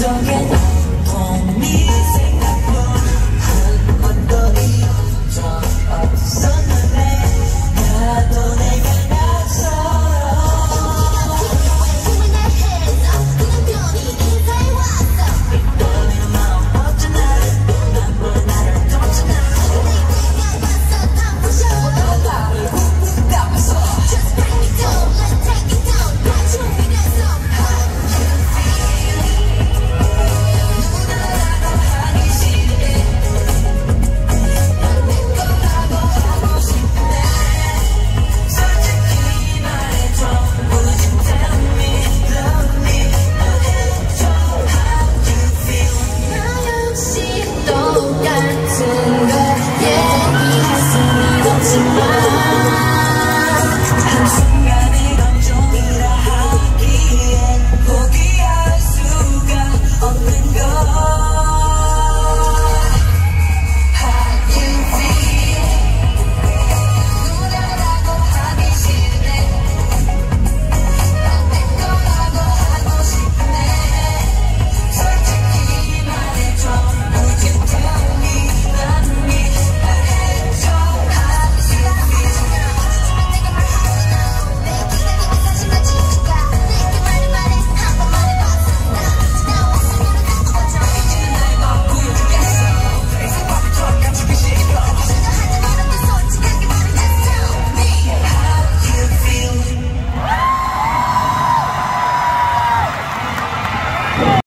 So get